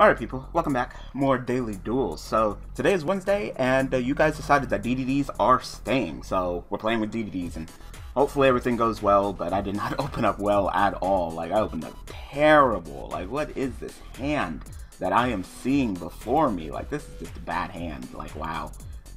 Alright people, welcome back. More Daily Duels. So, today is Wednesday, and uh, you guys decided that DDDs are staying, so we're playing with DDDs, and hopefully everything goes well, but I did not open up well at all. Like, I opened up terrible. Like, what is this hand that I am seeing before me? Like, this is just a bad hand. Like, wow.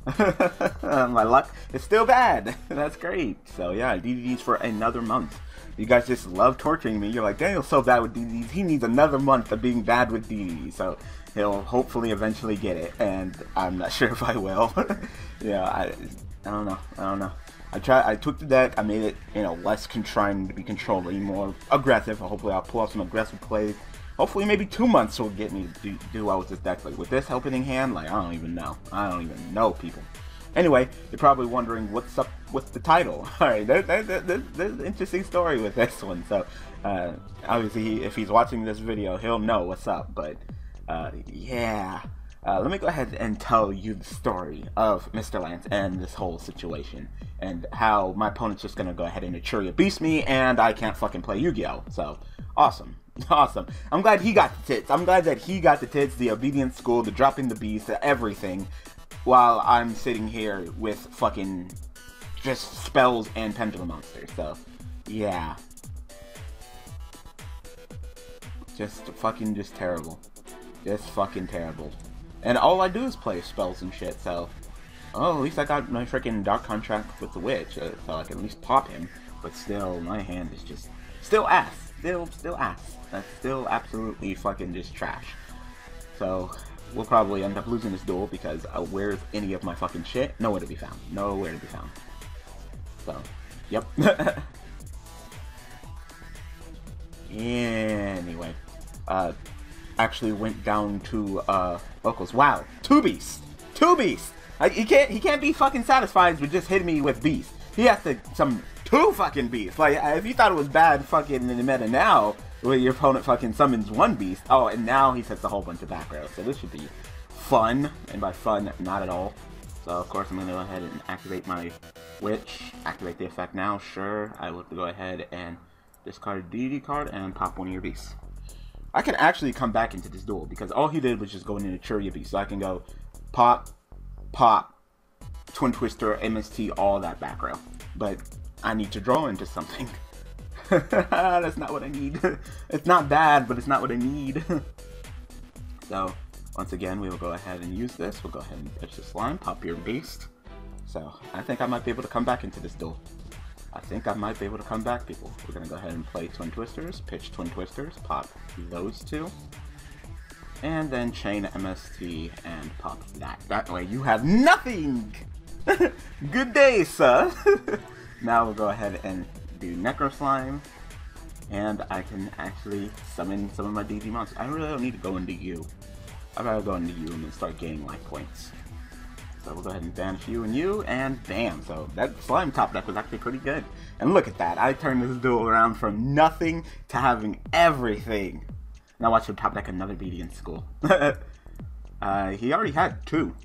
My luck is still bad. That's great. So, yeah, DDDs for another month. You guys just love torturing me. You're like, Daniel's so bad with DDDs. He needs another month of being bad with DDDs. So he'll hopefully eventually get it. And I'm not sure if I will. yeah, I, I don't know. I don't know. I try. I took the deck. I made it, you know, less trying to be controlling, more aggressive. Hopefully, I'll pull off some aggressive plays. Hopefully, maybe two months will get me to do, do well with this deck. Like with this opening hand, like I don't even know. I don't even know, people. Anyway, you're probably wondering what's up with the title. All right, there's, there's, there's, there's an interesting story with this one. So, uh, obviously, if he's watching this video, he'll know what's up. But, uh, yeah. Uh, let me go ahead and tell you the story of Mr. Lance and this whole situation. And how my opponent's just gonna go ahead and Etruria beast me, and I can't fucking play Yu-Gi-Oh! So, awesome. Awesome. I'm glad he got the tits. I'm glad that he got the tits, the Obedience Schooled, the dropping the beast, everything while I'm sitting here with fucking just spells and pendulum monsters. So, yeah. Just fucking just terrible. Just fucking terrible. And all I do is play spells and shit, so... Oh, at least I got my freaking Dark Contract with the Witch, uh, so I can at least pop him. But still, my hand is just... Still ass. Still, still ass. That's still absolutely fucking just trash. So, we'll probably end up losing this duel because uh, where's any of my fucking shit? Nowhere to be found. Nowhere to be found. So, yep. anyway, uh, actually went down to uh, locals. Wow, two beasts, two beasts. Like, he can't he can't be fucking satisfied with just hitting me with beasts. He has to some two fucking beasts. Like if you thought it was bad fucking in the meta now, where your opponent fucking summons one beast. Oh, and now he sets a whole bunch of back rows. So this should be fun. And by fun, not at all. So of course I'm going to go ahead and activate my Witch. Activate the effect now, sure. I will go ahead and discard a DD card and pop one of your beasts. I can actually come back into this duel because all he did was just go into Churia Beast. So I can go pop, pop, Twin Twister, MST, all that back row. But I need to draw into something. That's not what I need. it's not bad, but it's not what I need. so, once again, we will go ahead and use this. We'll go ahead and pitch this line, pop your beast. So, I think I might be able to come back into this duel. I think I might be able to come back, people. We're going to go ahead and play Twin Twisters, pitch Twin Twisters, pop those two. And then chain MST and pop that. That way you have nothing! Good day, sir! now we'll go ahead and do Necro Slime, and I can actually summon some of my DD monsters. I really don't need to go into you. I'd rather go into you and then start gaining life points. So we'll go ahead and banish you and you, and bam. So that slime top deck was actually pretty good. And look at that. I turned this duel around from nothing to having everything. Now watch him top deck another BD in school. uh, he already had two.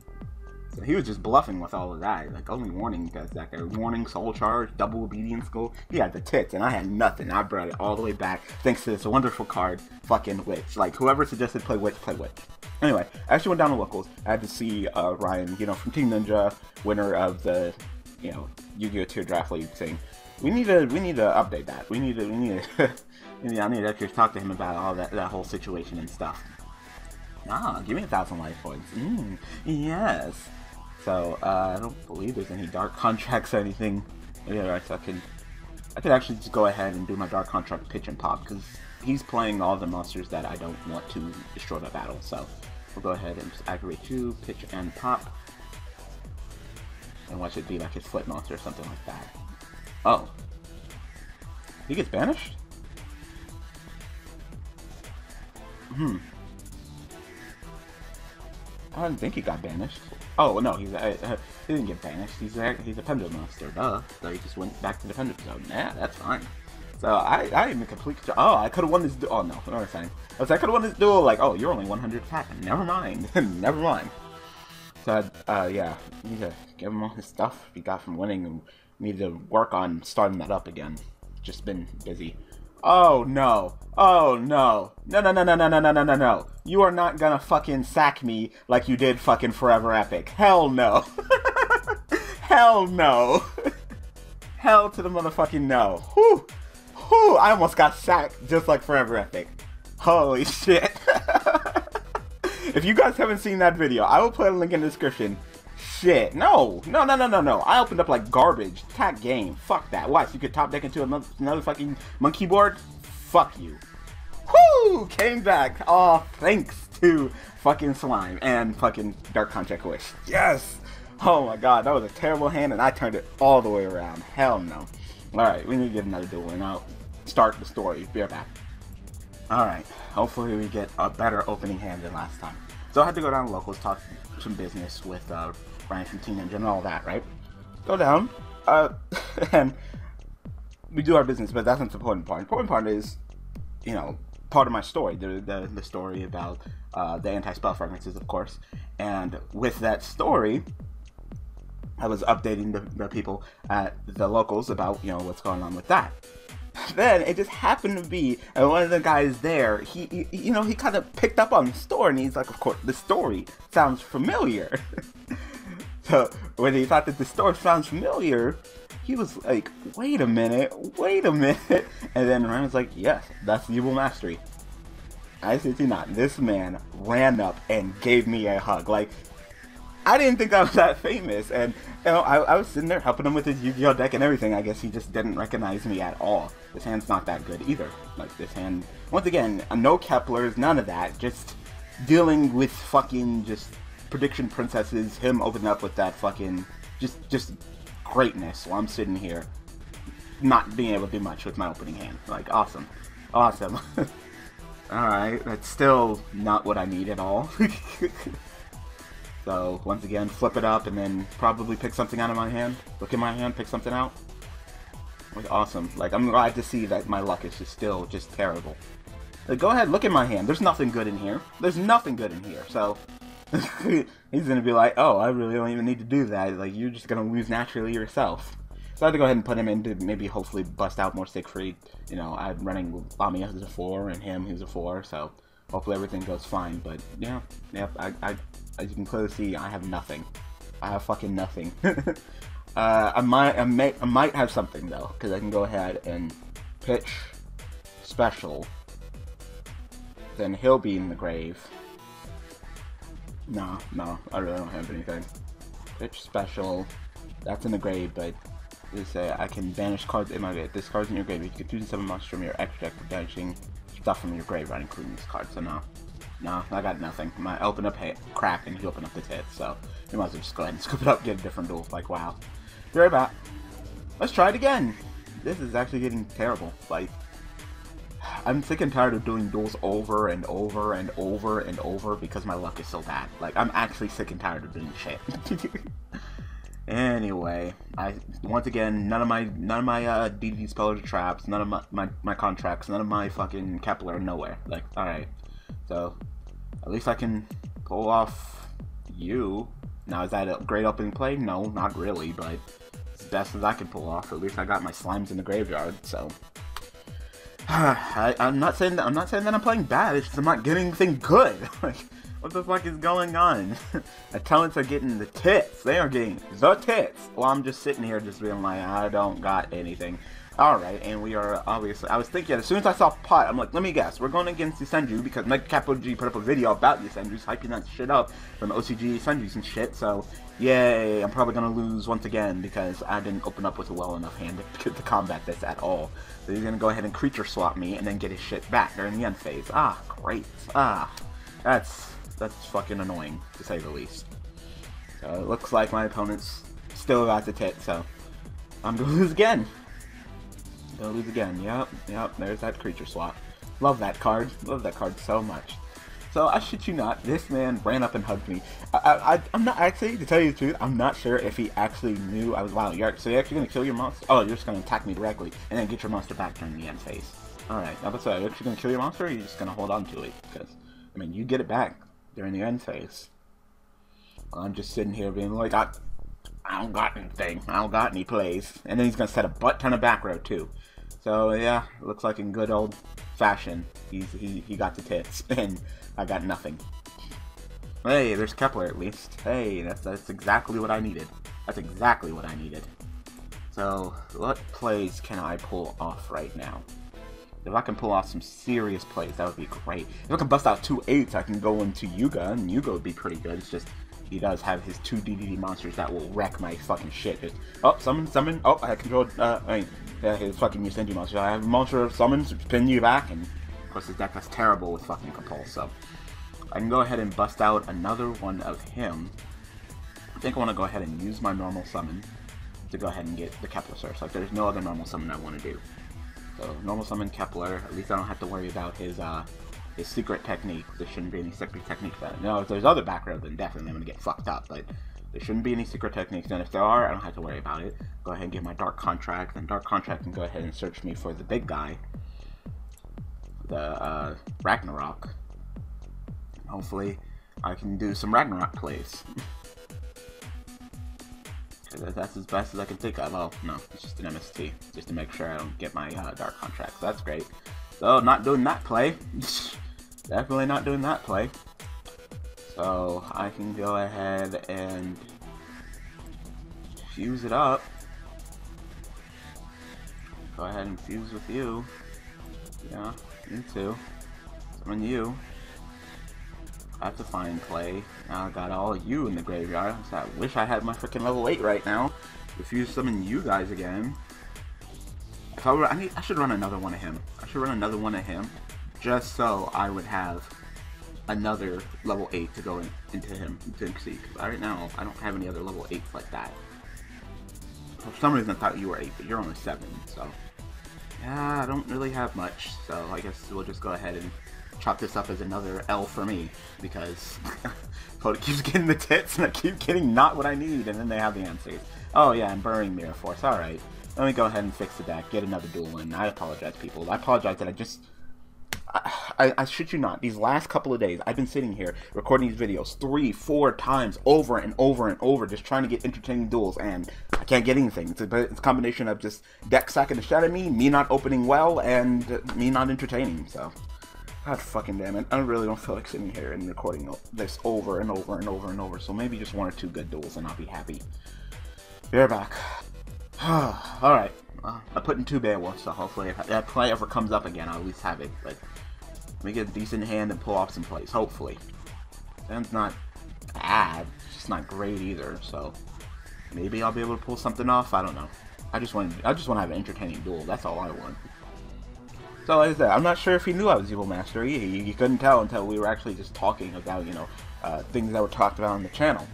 So he was just bluffing with all of that. Like, only warning does that guy. Warning, soul charge, double obedience goal. He had the tits, and I had nothing. I brought it all the way back thanks to this wonderful card, fucking Witch. Like, whoever suggested play Witch, play Witch. Anyway, I actually went down to locals. I had to see uh, Ryan, you know, from Team Ninja, winner of the, you know, Yu-Gi-Oh! Tier Draft League thing. We need to, we need to update that. We need to, we need to, I need to actually talk to him about all that, that whole situation and stuff. Ah, give me a thousand life points. Mm, yes. So uh, I don't believe there's any dark contracts or anything. Yeah, right. So I can, I could actually just go ahead and do my dark contract pitch and pop because he's playing all the monsters that I don't want to destroy the battle. So we'll go ahead and just aggravate you, pitch and pop, and watch it be like his flip monster or something like that. Oh, he gets banished. Hmm. I didn't think he got banished. Oh no, he's uh, he didn't get banished. He's a, he's a pendulum monster, duh. So he just went back to the pendulum zone. Yeah, that's fine. So I I even complete. Oh, I could have won this. Oh no, am I saying? I was I could have won this duel. Like, oh, you're only 100 attack. Never mind. Never mind. So uh, yeah, need to give him all his stuff he got from winning, and need to work on starting that up again. Just been busy. Oh no. Oh no. No no no no no no no no no. You are not gonna fucking sack me like you did fucking Forever Epic. Hell no. Hell no. Hell to the motherfucking no. Whew. Whew. I almost got sacked just like Forever Epic. Holy shit. if you guys haven't seen that video, I will put a link in the description. Shit. No. No, no, no, no, no. I opened up like garbage. Attack game. Fuck that. So you could top deck into another, another fucking monkey board? Fuck you. Whoo! Came back. Oh, thanks to fucking Slime and fucking Dark Contract Witch. Yes! Oh my god, that was a terrible hand and I turned it all the way around. Hell no. Alright, we need to get another duel and I'll start the story. Be right back. Alright, hopefully we get a better opening hand than last time. So I had to go down to locals, talk some business with uh, Ryan from Team Ninja and all that, right? Go down, uh, and we do our business, but that's not the important part. The important part is, you know, part of my story, the, the, the story about uh, the anti-spell fragrances, of course. And with that story, I was updating the, the people at the locals about, you know, what's going on with that. Then it just happened to be, and one of the guys there, he, he you know, he kind of picked up on the story, and he's like, of course, the story sounds familiar. so when he thought that the story sounds familiar, he was like, wait a minute, wait a minute. And then Ryan was like, yes, that's Yubel Mastery. I said, you not. This man ran up and gave me a hug. Like, I didn't think I was that famous. And, you know, I, I was sitting there helping him with his Yu-Gi-Oh deck and everything. I guess he just didn't recognize me at all. This hand's not that good either. Like, this hand, once again, no Keplers, none of that. Just dealing with fucking just prediction princesses, him opening up with that fucking, just, just greatness while I'm sitting here not being able to do much with my opening hand. Like, awesome. Awesome. Alright, that's still not what I need at all. so, once again, flip it up and then probably pick something out of my hand. Look in my hand, pick something out. Like, awesome. Like, I'm glad to see that my luck is just still just terrible. Like, go ahead, look in my hand. There's nothing good in here. There's nothing good in here, so... he's gonna be like, oh, I really don't even need to do that. Like, you're just gonna lose naturally yourself. So I had to go ahead and put him in to maybe hopefully bust out more Siegfried. You know, I'm running Lamia who's a 4 and him who's a 4, so hopefully everything goes fine. But yeah, yep, I, I, as you can clearly see, I have nothing. I have fucking nothing. uh, I might, I, may, I might have something though, because I can go ahead and pitch special. Then he'll be in the grave. No, no, I really don't have anything. Pitch special. That's in the grave, but they say I can banish cards in my grave. This card's in your grave. You can choose seven monsters from your extra deck for banishing stuff from your grave, right, including this card. So no. No, I got nothing. My open up hit, crack, and he opened up the tit, so you might as well just go ahead and scoop it up, get a different duel. Like, wow. Be right back. Let's try it again. This is actually getting terrible. Like, I'm sick and tired of doing duels over and over and over and over because my luck is so bad. Like, I'm actually sick and tired of doing shit. Anyway, I once again none of my none of my uh, DDD spellers traps, none of my, my, my contracts, none of my fucking Kepler nowhere. Like, alright. So at least I can pull off you. Now is that a great opening play? No, not really, but as best as I can pull off. At least I got my slimes in the graveyard, so I, am not saying that I'm not saying that I'm playing bad, it's just I'm not getting anything good. like what the fuck is going on? talents are getting the tits. They are getting the tits. Well, I'm just sitting here just being like, I don't got anything. Alright, and we are obviously, I was thinking, as soon as I saw Pot, I'm like, let me guess, we're going against the Senju, because Mega Capital G put up a video about the Senjus, hyping that shit up from OCG Senjus and shit, so, yay, I'm probably to lose once again, because I didn't open up with a well enough hand to, to combat this at all. So he's to go ahead and creature swap me, and then get his shit back during the end phase. Ah, great. Ah, that's that's fucking annoying, to say the least. So it looks like my opponent's still got the tit, so I'm gonna lose again. Gonna lose again. Yep, yep, there's that creature swap. Love that card. Love that card so much. So I shit you not, this man ran up and hugged me. I, am not actually, to tell you the truth, I'm not sure if he actually knew I was wow. You're, so you're actually gonna kill your monster? Oh, you're just gonna attack me directly and then get your monster back during the end phase. All right, now that's right. You're actually gonna kill your monster, or you're just gonna hold on to it because I mean, you get it back during the end phase. I'm just sitting here being like, I, I don't got anything. I don't got any plays. And then he's going to set a butt ton of back row, too. So yeah, looks like in good old fashion, he's he, he got the tits, and I got nothing. Hey, there's Kepler at least. Hey, that's that's exactly what I needed. That's exactly what I needed. So, what plays can I pull off right now? If I can pull off some serious plays, that would be great. If I can bust out two eights, I can go into Yuga, and Yuga would be pretty good. It's just he does have his two DDD monsters that will wreck my fucking shit. Just, oh, summon, summon. Oh, I controlled. Uh, I mean, yeah, his fucking Yusenji monster. I have a monster of summons, to pin you back, and of course his deck is terrible with fucking Compulse. So I can go ahead and bust out another one of him. I think I want to go ahead and use my normal summon to go ahead and get the Kepler Source. Like, there's no other normal summon I want to do. So, normal summon Kepler. At least I don't have to worry about his, uh, secret technique. There shouldn't be any secret technique that. No, if there's other background, then definitely I'm to get fucked up. But there shouldn't be any secret techniques. And if there are, I don't have to worry about it. Go ahead and get my Dark Contract. And Dark Contract can go ahead and search me for the big guy. The, uh, Ragnarok. Hopefully, I can do some Ragnarok plays. that's as best as I can think of. Oh, no, it's just an MST, just to make sure I don't get my uh, Dark Contract. So that's great. So, not doing that play. Definitely not doing that play. So, I can go ahead and fuse it up. Go ahead and fuse with you. Yeah, you too. Summon you. I have to find play. Now I got all of you in the graveyard. So I wish I had my freaking level 8 right now. Refuse summon you guys again. If I, were, I, need, I should run another one of him. I should run another one of him. Just so I would have another level 8 to go in, into him to exceed. Because right now, I don't have any other level 8s like that. For some reason I thought you were 8, but you're only 7, so... Yeah, I don't really have much, so I guess we'll just go ahead and chop this up as another L for me because Poda keeps getting the tits and I keep getting not what I need, and then they have the answers. Oh yeah, I'm burning Mirror Force. All right, let me go ahead and fix the deck, get another duel in. I apologize, people. I apologize that I just. I, I, shit you not, these last couple of days, I've been sitting here recording these videos three, four times over and over and over, just trying to get entertaining duels, and I can't get anything. It's a, it's a combination of just deck sacking the shit out of me, me not opening well, and me not entertaining, so. God fucking damn it. I really don't feel like sitting here and recording this over and over and over and over. So maybe just one or two good duels and I'll be happy. We're back. Alright. Well, uh, I put in two Beowulf, so hopefully if that play ever comes up again, I'll at least have it. But get a decent hand and pull off some plays, hopefully. Hand's not bad, it's just not great either, so maybe I'll be able to pull something off. I don't know. I just want I just want to have an entertaining duel. That's all I want. So like I said, I'm not sure if he knew I was Yubel Master. He, he couldn't tell until we were actually just talking about, you know, uh, things that were talked about on the channel.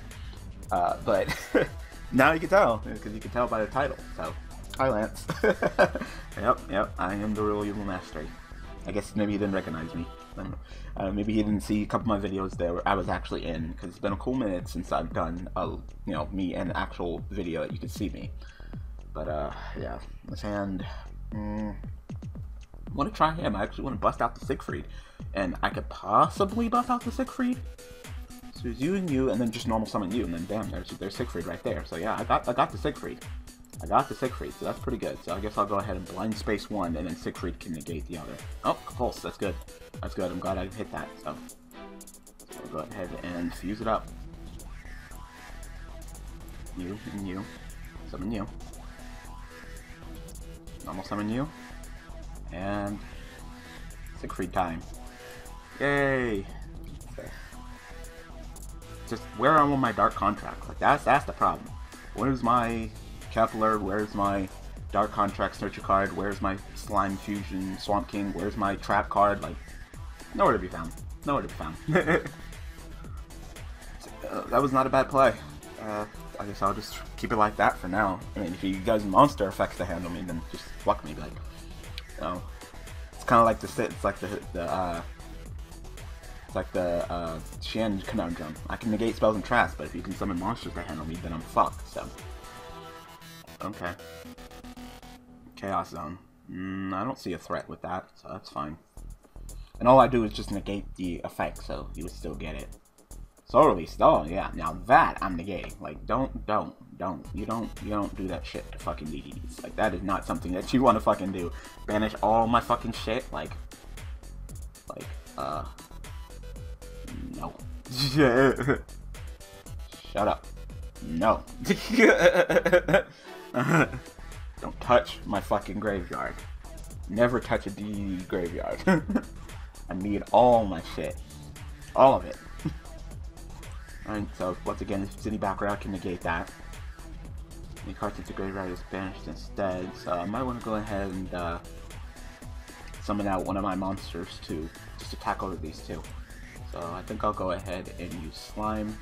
Uh, but now you can tell, because you can tell by the title. So, hi Lance. yep, yep, I am the real Yubel Master. I guess maybe he didn't recognize me. Uh, maybe he didn't see a couple of my videos there where I was actually in, because it's been a cool minute since I've done, a, you know, me and actual video that you could see me. But, uh, yeah, this hand... Mm, want to try him. I actually want to bust out the Siegfried. And I could possibly bust out the Siegfried. So it's you and you, and then just normal summon you, and then damn, there's there's Siegfried right there. So yeah, I got I got the Siegfried. I got the Siegfried, so that's pretty good. So I guess I'll go ahead and blind space one, and then Siegfried can negate the other. Oh, pulse, that's good. That's good. I'm glad I hit that. So, so I'll go ahead and fuse it up. You and you. Summon you. Normal summon you. And Siegfried time. Yay! Just where are all my dark contracts? Like that's that's the problem. Where's my Kepler? Where's my dark contract searcher card? Where's my slime fusion swamp king? Where's my trap card? Like nowhere to be found. Nowhere to be found. uh, that was not a bad play. Uh, I guess I'll just keep it like that for now. I mean, if you guys monster effects to handle me, then just fuck me, like. So it's kind of like the sit. it's like the the uh, it's like the uh, Shan conundrum. I can negate spells and traps, but if you can summon monsters to handle me, then I'm fucked. So okay, Chaos Zone. Mm, I don't see a threat with that, so that's fine. And all I do is just negate the effect, so you would still get it. Soul Release, oh yeah, now that I'm negating. Like, don't, don't, don't. You don't. You don't do that shit to fucking DDs. Like that is not something that you want to fucking do. Banish all my fucking shit. Like, like, uh, no. Shut up. No. don't touch my fucking graveyard. Never touch a DD graveyard. I need all my shit. All of it. Alright, so once again, the city background can negate that. The cards into graveyard is banished instead, so I might want to go ahead and uh, summon out one of my monsters to just attack over these two. So I think I'll go ahead and use Slime.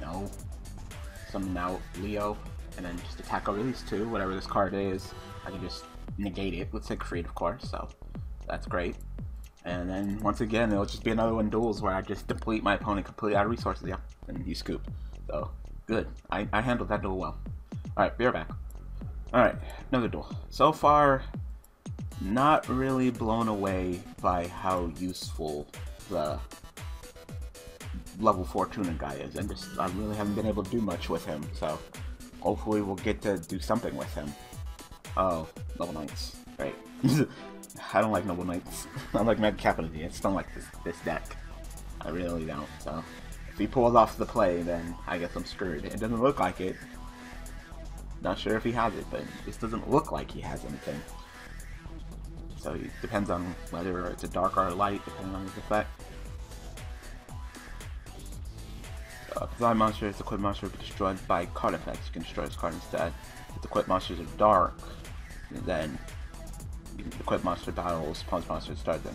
No. Summon out Leo, and then just attack over these two, whatever this card is. I can just negate it with Siegfried, of course, so that's great. And then once again, it'll just be another one duels where I just deplete my opponent completely out of resources. Yeah, and you scoop. So good. I, I handled that duel well. Alright, be right back. Alright, another duel. So far, not really blown away by how useful the level 4 tuning guy is. And just I really haven't been able to do much with him. So hopefully we'll get to do something with him. Oh, Noble Knights, right? I don't like Noble Knights. I like Mega Capital. I just don't like this this deck. I really don't. So if he pulls off the play, then I guess I'm screwed. It doesn't look like it. Not sure if he has it, but this doesn't look like he has anything. So it depends on whether it's a dark or a light, depending on his effect. If Design monster is equipped monster be destroyed by card effects, you can destroy this card instead. If the equipped monsters are dark, then equip monster battles, punch monsters, start them.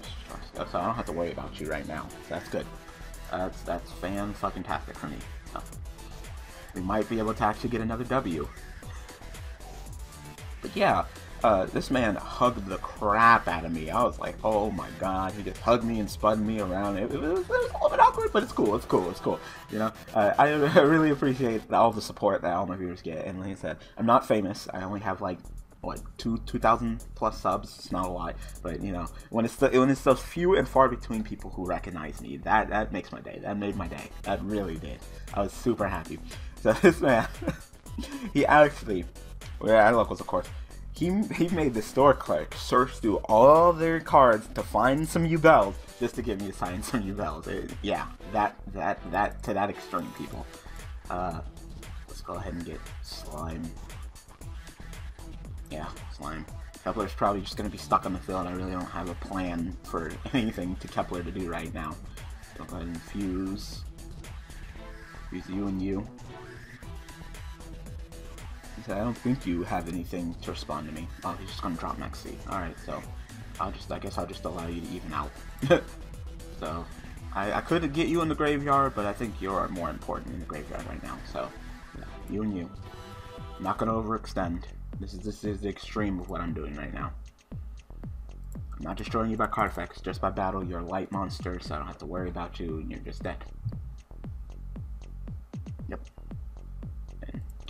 So I don't have to worry about you right now. That's good. That's that's fan fucking tastic for me. So we might be able to actually get another W. But yeah, uh, this man hugged the crap out of me. I was like, oh my god, he just hugged me and spun me around. It, it, was, it was, a little bit awkward, but it's cool. It's cool. It's cool. You know, uh, I, really appreciate all the support that all my viewers get. And like I said, I'm not famous. I only have like what two two thousand plus subs. It's not a lot, but you know when it's the when it's those few and far between people who recognize me, that that makes my day. That made my day. That really did. I was super happy. So this man, he actually, well, I locals of course. He, he made the store clerk search through all their cards to find some Yubels just to get me to sign some Yubels. It, yeah, that that that to that extreme, people. Uh, let's go ahead and get slime yeah, slime. Kepler's probably just going to be stuck on the field. I really don't have a plan for anything to Kepler to do right now. So go ahead and fuse. Fuse you and you. Said, I don't think you have anything to respond to me. Oh, he's just to drop Maxx C. Alright, so I'll just, I guess I'll just allow you to even out. so, I, I could get you in the graveyard, but I think you're more important in the graveyard right now. So, you and you. I'm not to overextend. This is this is the extreme of what I'm doing right now. I'm not destroying you by card effects, just by battle. You're a light monster, so I don't have to worry about you, and you're just dead.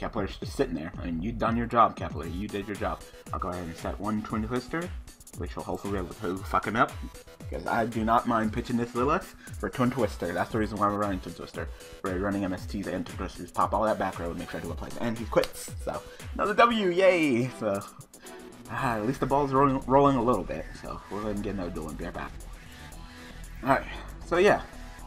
Kepler's just sitting there. I mean, you've done your job, Kepler. You did your job. I'll go ahead and set one Twin Twister, which will hopefully be able to fuck him up. Because I do not mind pitching this Lilith for Twin Twister. That's the reason why we're running Twin Twister. We're running MSTs and Twin Twisters. Pop all that back row and make sure I do a place. And he quits. So, another W, yay! So, ah, at least the ball's rolling, rolling a little bit. So, we'll go ahead and get another duel and be right back. Alright, so yeah.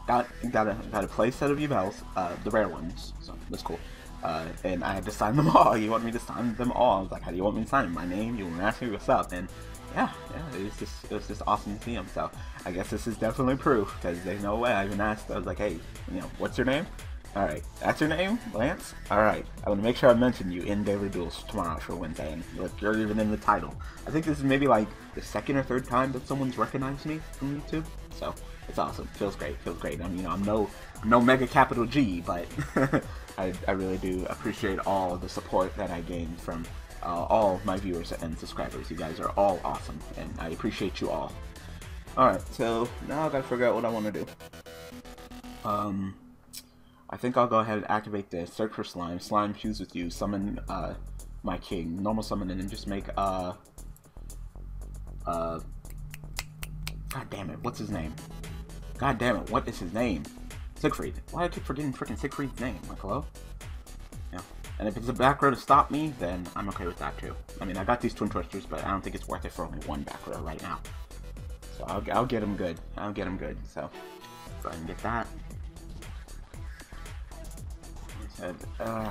Got, got, a, got a play set of Yubels, uh, the rare ones. So, that's cool. Uh, and I had to sign them all. You want me to sign them all? I was like, how do you want me to sign? My name? You want to ask me what's up? And yeah, yeah, it was just it was just awesome to see him. So I guess this is definitely proof because there's no way I even asked. I was like, hey, you know, what's your name? All right, that's your name, Lance. All right, I want to make sure I mention you in Daily Duels tomorrow for Wednesday, and look, you're even in the title. I think this is maybe like the second or third time that someone's recognized me from YouTube. So it's awesome. Feels great. Feels great. I mean, you know, I'm no no mega capital G, but I, I really do appreciate all the support that I gained from uh, all my viewers and subscribers. You guys are all awesome, and I appreciate you all. Alright, so now I gotta figure out what I want to do. Um, I think I'll go ahead and activate the Search for slime. Slime fuse with you. Summon uh, my king. Normal summon and then just make uh uh. God damn it! What's his name? God damn it! What is his name? Siegfried. Why do I keep forgetting freaking Siegfried's name? Like hello? Yeah. And if it's a back row to stop me, then I'm okay with that too. I mean, I got these Twin Twisters, but I don't think it's worth it for only one back row right now. So I'll, I'll get him good. I'll get him good. So go ahead and get that. Said, uh,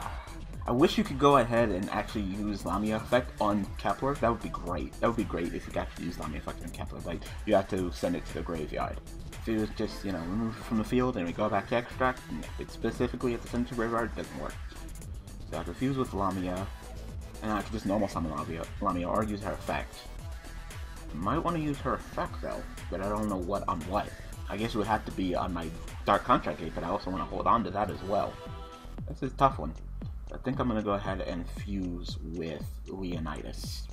I wish you could go ahead and actually use Lamia effect on Kepler. That would be great. That would be great if you could actually use Lamia effect on Kepler. Like, you have to send it to the graveyard. If it was just, you know, removed from the field and we go back to extract, if it's specifically at the center graveyard, it doesn't work. So I could fuse with Lamia, and I could just normal summon Lamia, Lamia or use her effect. Might want to use her effect though, but I don't know what on what. I guess it would have to be on my Dark Contract gate, but I also want to hold on to that as well. This is a tough one. I think I'm going to go ahead and fuse with Leonidas.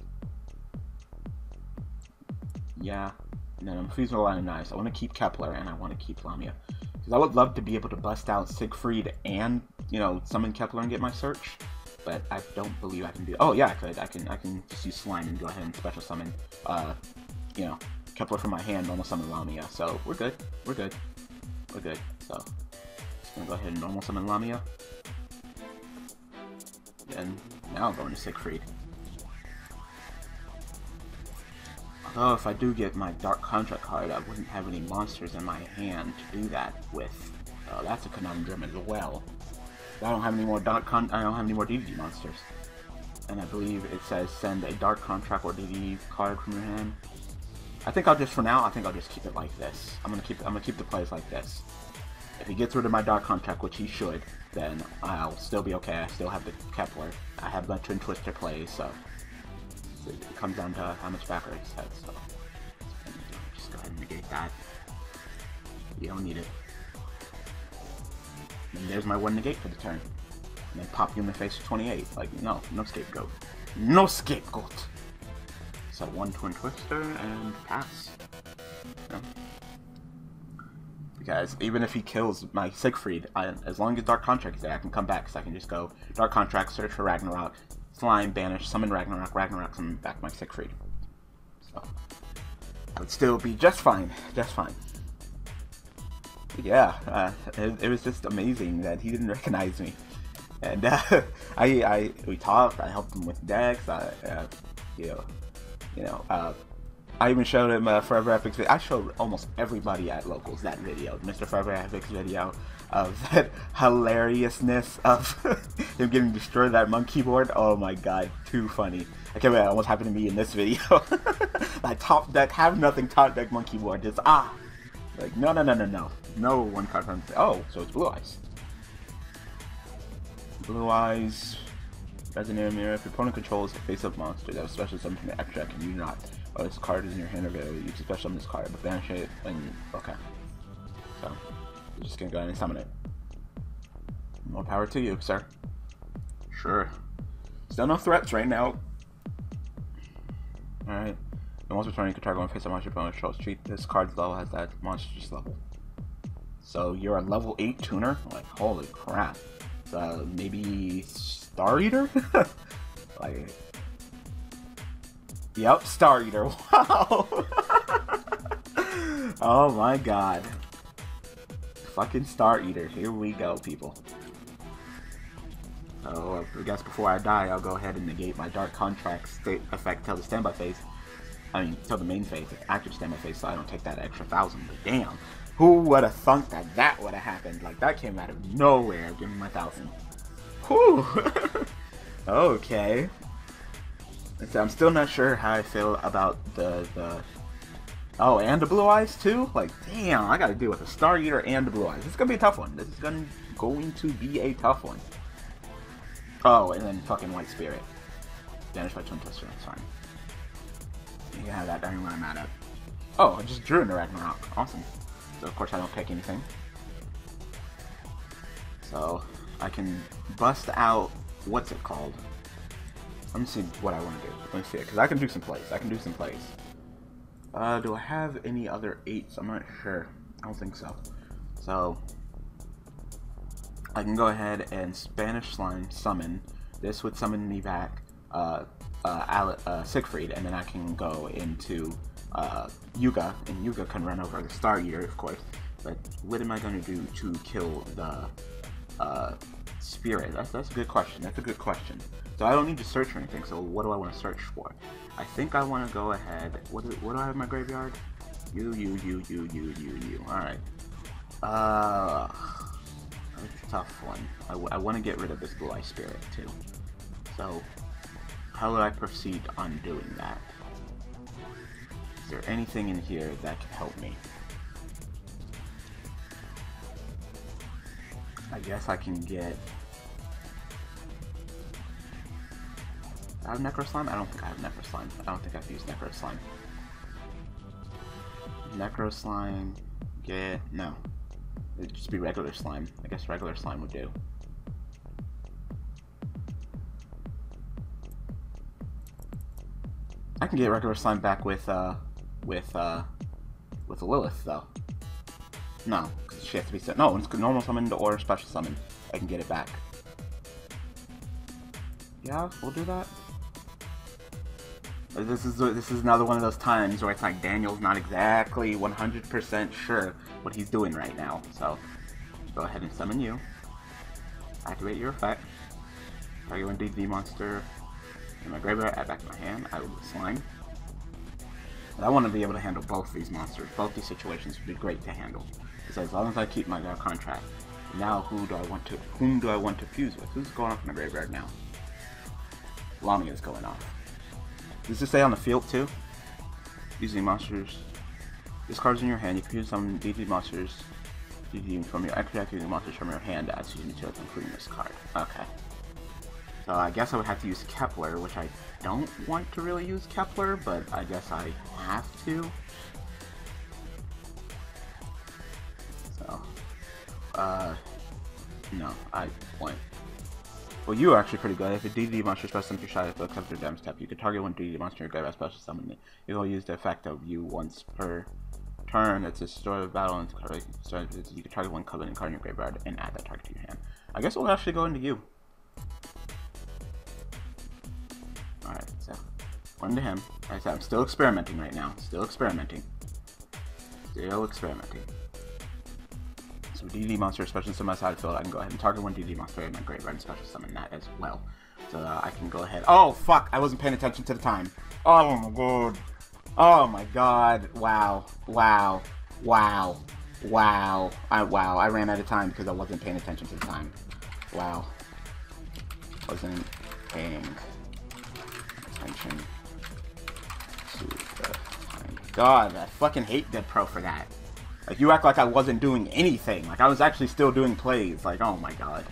Yeah, and then I'm fusing with Leonidas. I want to keep Kepler, and I want to keep Lamia. Because I would love to be able to bust out Siegfried and, you know, summon Kepler and get my search. But I don't believe I can do. Oh yeah, I could. I can. I can just use slime and go ahead and special summon. Uh, you know, Kepler from my hand, normal summon Lamia. So we're good. We're good. We're good. So just gonna go ahead and normal summon Lamia. And now I'm going to Siegfried. Although if I do get my Dark Contract card, I wouldn't have any monsters in my hand to do that with. Uh, that's a conundrum as well. I don't have any more Dark Con I don't have any more DDD monsters. And I believe it says send a Dark Contract or DDD card from your hand. I think I'll just, for now, I think I'll just keep it like this. I'm gonna keep, I'm gonna keep the plays like this. If he gets rid of my Dark Contract, which he should, then I'll still be okay. I still have the Kepler. I have my Twin Twister play, so it comes down to how much backer he's had, so just go ahead and negate that. You don't need it. And there's my one negate for the turn. And then pop you in the face for 28. Like, no, no scapegoat. No scapegoat! So one Twin Twister and pass. Because even if he kills my Siegfried, I, as long as Dark Contract is there, I can come back. So I can just go Dark Contract, search for Ragnarok, slime, banish, summon Ragnarok, Ragnarok, summon back my Siegfried. So I would still be just fine, just fine. But yeah, uh, it, it, was just amazing that he didn't recognize me. And uh, I, I, we talked. I helped him with decks. I, uh, you know, you know, uh, I even showed him uh, Forever Epic's video. I showed almost everybody at locals that video, Mr. Forever Epic's video of that hilariousness of him getting destroyed that monkey board. Oh my god, too funny. I can't believe it almost happened to me in this video. that top deck, have nothing top deck monkey board, just ah. Like, no, no, no, no, no. No one card from. Oh, so it's Blue Eyes. Blue Eyes. Resonator Mirror. If your opponent controls a face-up monster that was special from the extract and you not, oh, this card is in your hand available, you can special summon this card, but banish it and. Okay. So, you're just gonna go ahead and summon it. More power to you, sir. Sure. Still no threats right now. Alright. The monster turn you can target one face a monster opponent controls. Treat this card's level has that monster's level. So you're a level 8 tuner? Like, holy crap. Uh, maybe Star Eater? like, yep, Star Eater. Wow. oh my god. Fucking Star Eater. Here we go, people. Oh, I guess before I die, I'll go ahead and negate my Dark Contract state effect till the standby phase. I mean, till the main phase, active standby phase, so I don't take that extra thousand. But damn, who would have thunk that that would have happened? Like, that came out of nowhere. Give me my thousand. Whew. okay. So I'm still not sure how I feel about the, the... Oh, and the Blue Eyes, too? Like, damn, I gotta deal with a Star Eater and the Blue Eyes. It's gonna be a tough one. This is gonna, going to be a tough one. Oh, and then fucking White Spirit. Banished by Twin Twister, that's fine. You can have that during when I'm at it. Oh, I just drew into Ragnarok. Awesome. So of course I don't pick anything. So I can bust out what's it called? Let me see what I want to do. Let me see it because I can do some plays. I can do some plays. Uh, do I have any other eights? I'm not sure. I don't think so. So I can go ahead and Spanish Slime summon. This would summon me back uh, uh, uh, Siegfried, and then I can go into uh, Yuga, and Yuga can run over the Star Eater, of course. But what am I going to do to kill the uh, Spirit. That's that's a good question. That's a good question. So I don't need to search for anything. So what do I want to search for? I think I want to go ahead. What do, what do I have in my graveyard? You, you, you, you, you, you, you. All right. Uh, it's a tough one. I, I want to get rid of this Blue Eye Spirit too. So how would I proceed on doing that? Is there anything in here that can help me? I guess I can get... I have Necro Slime? I don't think I have Necro Slime. I don't think I've used Necro Slime. Necro Slime... Get... No. It'd just be regular slime. I guess regular slime would do. I can get regular slime back with, uh, with, uh, with Lilith, though. No, she has to be set. No, it's normal summon or special summon. I can get it back. Yeah, we'll do that. This is this is another one of those times where it's like Daniel's not exactly 100% sure what he's doing right now. So, go ahead and summon you. Activate your effect. Target one DD monster in my graveyard, add back to my hand. I will slime. But I want to be able to handle both these monsters. Both these situations would be great to handle. As long as I keep my contract, now who do I want to whom do I want to fuse with? Who's going off in the graveyard now? Lamia is going off. Does this stay on the field too? Using monsters. This card's in your hand. You can use some DD monsters DD from your activating monsters from your hand as you to including this card. Okay. So I guess I would have to use Kepler, which I don't want to really use Kepler, but I guess I have to. Uh, no, I want. Well, you are actually pretty good. If a DD monster special summons your shot at the counter damage step, you can target one DD monster in your grave special summon it. You will use the effect of you once per turn. It's a story of battle and you can target one covenant card in your graveyard and add that target to your hand. I guess we'll actually go into you. Alright, so one to him. I said, I'm still experimenting right now. Still experimenting. Still experimenting. DD monster special summon my side field. I can go ahead and target one DD monster and my graveyard and special summon that as well. So uh, I can go ahead. Oh fuck! I wasn't paying attention to the time. Oh my god. Oh my god. Wow. Wow. Wow. Wow. I wow. I ran out of time because I wasn't paying attention to the time. Wow. Wasn't paying attention to the time. God, I fucking hate Dev Pro for that. Like, you act like I wasn't doing anything. Like, I was actually still doing plays. Like, oh my god.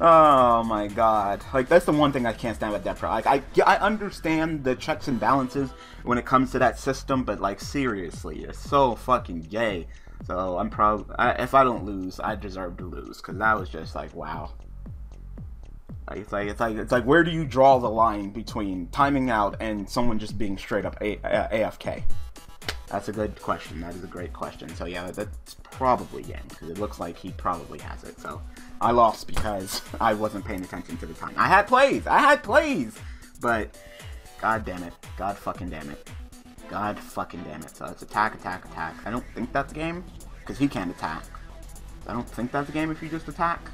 Oh my god. Like, that's the one thing I can't stand about Pro. Like, I, I understand the checks and balances when it comes to that system, but, like, seriously, it's so fucking gay. So, I'm probably... If I don't lose, I deserve to lose. Because that was just like, wow. It's like it's like it's like where do you draw the line between timing out and someone just being straight up a- a- AFK? That's a good question. That is a great question. So yeah, that's probably Yang because it looks like he probably has it. So I lost because I wasn't paying attention to the time. I had plays. I had plays, but god damn it, god fucking damn it, god fucking damn it. So it's attack, attack, attack. I don't think that's a game because he can't attack. I don't think that's a game if you just attack.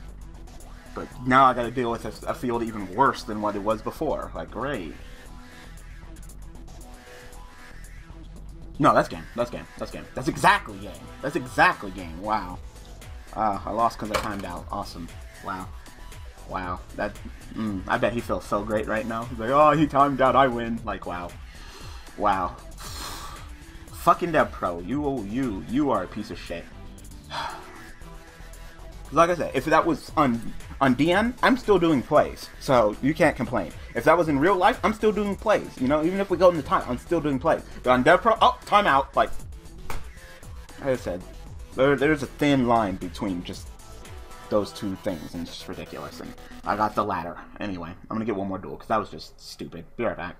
But now I gotta deal with a, a field even worse than what it was before. Like, great. No, that's game. That's game. That's game. That's exactly game. That's exactly game. Wow. Uh, I lost because I timed out. Awesome. Wow. Wow. That. Mm, I bet he feels so great right now. He's like, oh, he timed out. I win. Like, wow. Wow. Fucking Dev Pro. You, you, you are a piece of shit. like I said, if that was on on DN, I'm still doing plays, so you can't complain. If that was in real life, I'm still doing plays. You know, even if we go into time, I'm still doing plays. But on Dev Pro, oh, timeout. Like, like I said, there, there's a thin line between just those two things, and it's just ridiculous. And I got the latter. Anyway, I'm gonna get one more duel because that was just stupid. Be right back.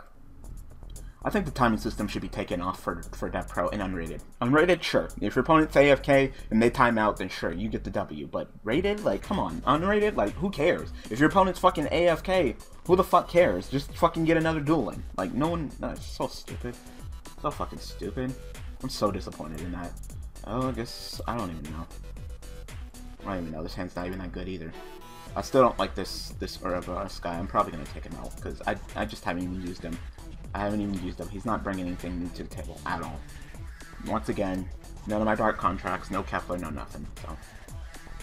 I think the timing system should be taken off for, for Dev Pro and unrated. Unrated, sure. If your opponent's AFK and they time out, then sure, you get the W. But rated? Like, come on. Unrated? Like, who cares? If your opponent's fucking AFK, who the fuck cares? Just fucking get another duel in. Like, no one... No, it's so stupid. So fucking stupid. I'm so disappointed in that. Oh, I guess... I don't even know. I don't even know. This hand's not even that good either. I still don't like this this Ouroboros guy. I'm probably gonna take him out because I I just haven't even used him. I haven't even used him. He's not bringing anything new to the table at all. Once again, none of my dark contracts, no Kepler, no nothing. So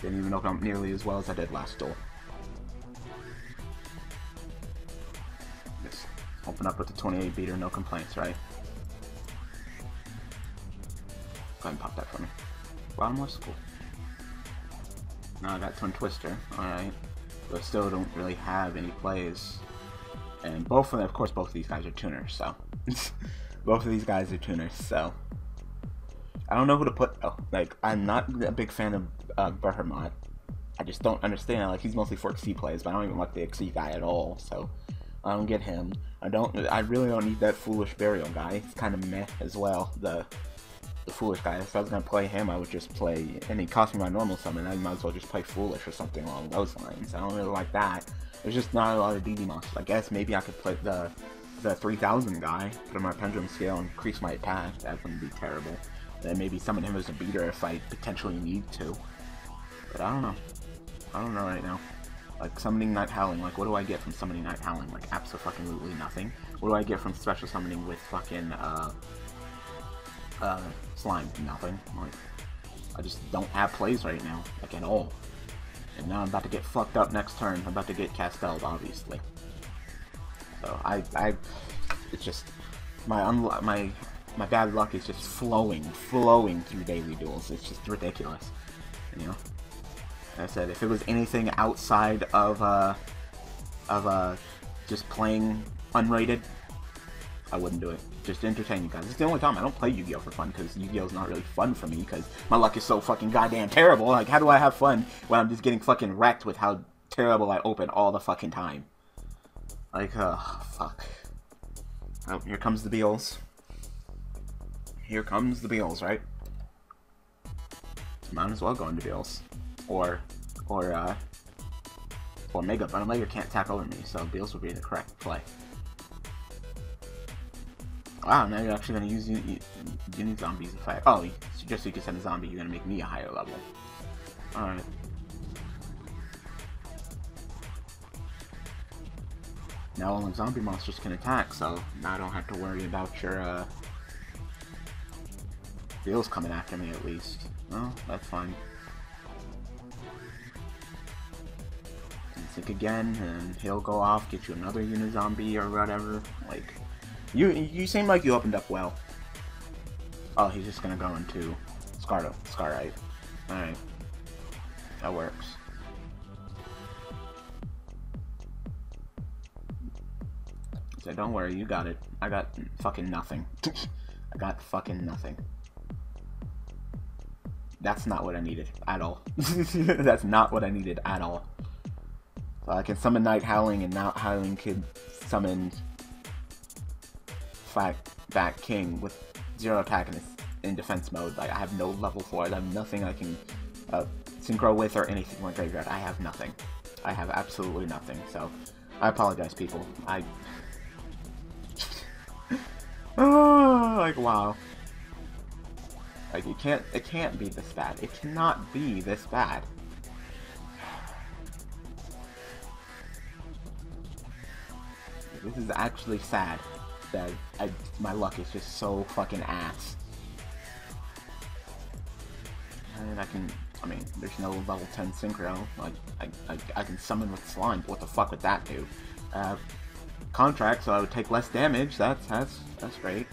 didn't even open up nearly as well as I did last duel. Just open up with the 28 beater, no complaints, right? Go ahead and pop that for me. Bottomless, cool. Now I got Twin Twister, alright. But still don't really have any plays. And both of them, of course, both of these guys are tuners, so. both of these guys are tuners, so. I don't know who to put, oh, like, I'm not a big fan of uh. I just don't understand, like, he's mostly for Xyz plays, but I don't even like the Xyz guy at all, so. I don't get him. I don't, I really don't need that foolish burial guy. It's kind of meh as well, the the Foolish guy. If I was gonna play him, I would just play, and he cost me my normal summon, I might as well just play Foolish or something along those lines. I don't really like that. There's just not a lot of DD monsters. I guess maybe I could play the the 3000 guy, put on pendulum scale, increase my attack. That wouldn't be terrible. Then maybe summon him as a beater if I potentially need to. But I don't know. I don't know right now. Like summoning Night Howling, like what do I get from summoning Night Howling? Like absolutely nothing. What do I get from special summoning with fucking uh uh slime, nothing. Like, I just don't have plays right now, like at all. And now I'm about to get fucked up next turn. I'm about to get Castelled, obviously. So I, I, it's just my my my bad luck is just flowing, flowing through daily duels. It's just ridiculous, you know. Like I said, if it was anything outside of uh of uh just playing unrated, I wouldn't do it just entertain you guys. It's the only time I don't play Yu-Gi-Oh! for fun, because Yu-Gi-Oh! is not really fun for me, because my luck is so fucking goddamn terrible. Like, how do I have fun when I'm just getting fucking wrecked with how terrible I open all the fucking time? Like, uh, fuck. Oh, here comes the Beals. Here comes the Beals, right? Might as well go into Beals. Or, or, uh, or Mega, but Omega can't attack over me, so Beals would be the correct play. Wow, now you're actually to use Uni Zombies effect. Oh, just so you can send a zombie, you're to make me a higher level. Alright. Now all the zombie monsters can attack, so now I don't have to worry about your, uh... Bills coming after me, at least. Well, that's fine. Think again, and he'll go off, get you another Unizombie or whatever. Like, you you seem like you opened up well. Oh, he's just gonna go into Scardo, Scarite. Alright. That works. So don't worry, you got it. I got fucking nothing. I got fucking nothing. That's not what I needed at all. That's not what I needed at all. So I can summon Night Howling, and now Howling could summon back back King with zero attack in, in defense mode. Like I have no level for it. I have nothing I can uh, synchro with or anything like graveyard. I have nothing. I have absolutely nothing. So I apologize, people. I oh, like wow. Like it can't it can't be this bad. It cannot be this bad. This is actually sad that I, my luck is just so fucking ass. And I can, I mean, there's no level 10 synchro. Like, I, I, I can summon with slime. What the fuck would that do? Uh, contract, so I would take less damage. That's that's that's great.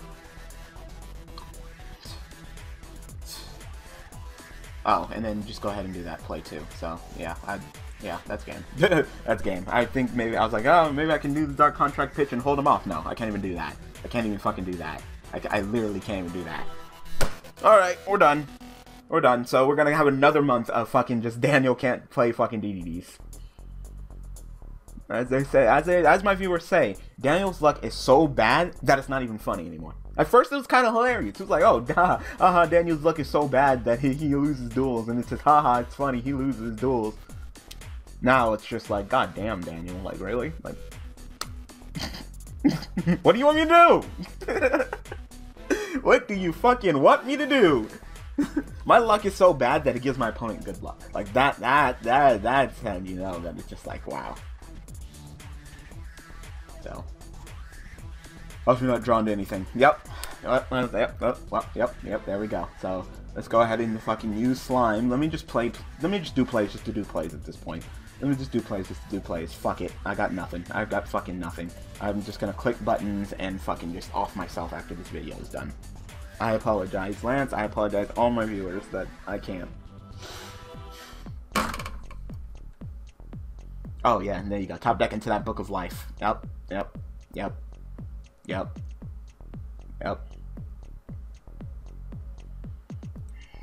Oh, and then just go ahead and do that play too. So yeah, I yeah, that's game. that's game. I think maybe, I was like, oh, maybe I can do the Dark Contract pitch and hold him off. No, I can't even do that. I can't even fucking do that. I, I literally can't even do that. Alright, we're done. We're done. So we're gonna have another month of fucking just Daniel can't play fucking DDDs. As they say, as they, as my viewers say, Daniel's luck is so bad that it's not even funny anymore. At first, it was kind of hilarious. It was like, oh, duh, uh-huh, Daniel's luck is so bad that he, he loses duels, and it's just, haha, it's funny, he loses duels. Now it's just like, god damn, Daniel, like, really? Like, what do you want me to do? what do you fucking want me to do? my luck is so bad that it gives my opponent good luck. Like that, that, that, that's how you know that it's just like wow. So, also not drawn to anything. Yep. Yep, yep, yep, yep, yep, there we go. So, let's go ahead and fucking use slime. Let me just play, let me just do plays just to do plays at this point. Let me just do plays just do plays. Fuck it. I got nothing. I've got fucking nothing. I'm just gonna click buttons and fucking just off myself after this video is done. I apologize, Lance. I apologize all my viewers that I can't. Oh yeah, and there you go. Top deck into that book of life. Yep, yep, yep, yep, yep.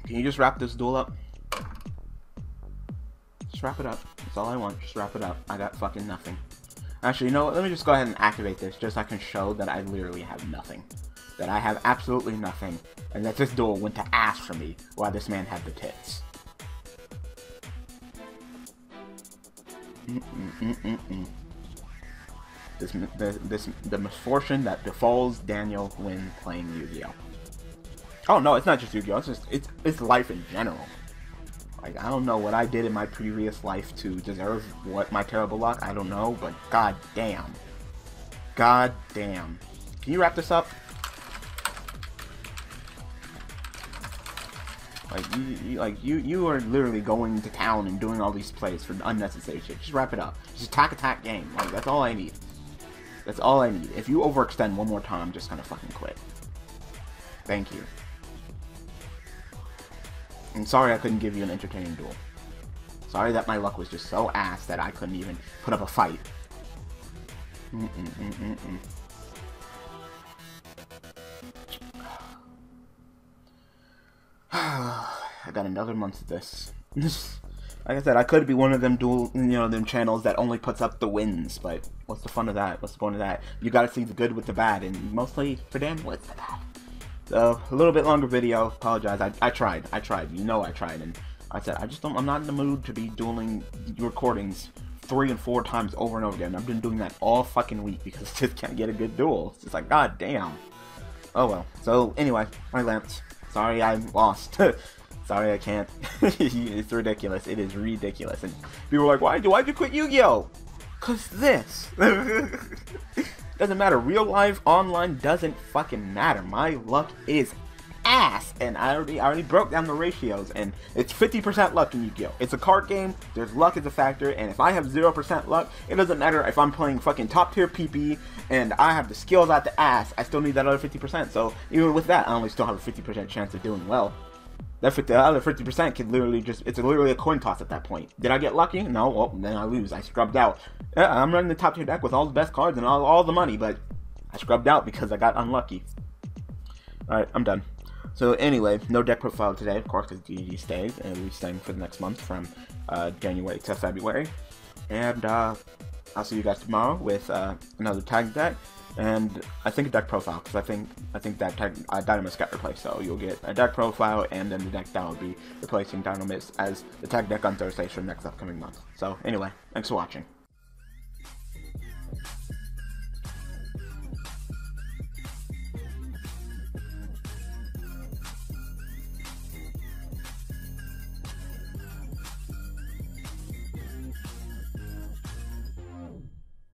Can you just wrap this duel up? Just wrap it up. That's all I want. Just wrap it up. I got fucking nothing. Actually, you know what? Let me just go ahead and activate this just so I can show that I literally have nothing. That I have absolutely nothing. And that this duel went to ass for me while this man had the tits. Mm -mm -mm this, the, this, the misfortune that befalls Daniel when playing Yu-Gi-Oh! Oh no, it's not just Yu-Gi-Oh! It's just it's it's life in general. Like I don't know what I did in my previous life to deserve what my terrible luck. I don't know, but god damn, god damn. Can you wrap this up? Like you, you, like you, you are literally going to town and doing all these plays for unnecessary shit. Just wrap it up. Just attack, attack, game. Like that's all I need. That's all I need. If you overextend one more time, I'm just gonna fucking quit. Thank you. And sorry I couldn't give you an entertaining duel. Sorry that my luck was just so ass that I couldn't even put up a fight. Mm -mm -mm I got another month of this. like I said, I could be one of them dual, you know, them channels that only puts up the wins, but what's the fun of that? What's the point of that? You gotta see the good with the bad, and mostly for Dan, what's the bad? A little bit longer video, apologize, I, I tried, I tried, you know I tried, and I said, I just don't, I'm not in the mood to be dueling recordings three and four times over and over again. I've been doing that all fucking week because I just can't get a good duel. It's just like, god damn. Oh well. So, anyway, my lamps. Sorry I lost. Sorry I can't. it's ridiculous. It is ridiculous. And people are like, why, why'd you quit Yu-Gi-Oh? Cause this. doesn't matter. Real life, online doesn't fucking matter. My luck is ass. And I already I already broke down the ratios and it's 50% luck in Yu-Gi-Oh! It's a card game, there's luck as a factor, and if I have 0% luck, it doesn't matter if I'm playing fucking top tier PP and I have the skills out the ass, I still need that other 50%. So even with that, I only still have a 50% chance of doing well. That the other 50% could literally just, it's literally a coin toss at that point. Did I get lucky? No, well, then I lose. I scrubbed out. Yeah, I'm running the top tier deck with all the best cards and all, all the money, but I scrubbed out because I got unlucky. Alright, I'm done. So anyway, no deck profile today, of course, because DD stays, and we'll be staying for the next month from uh, January to February. And uh, I'll see you guys tomorrow with uh, another tag deck, and I think a deck profile, because I think I think that tag, uh, Dynamis got replaced, so you'll get a deck profile, and then the deck that will be replacing Dynamis as the tag deck on Thursday for next upcoming month. So anyway, thanks for watching.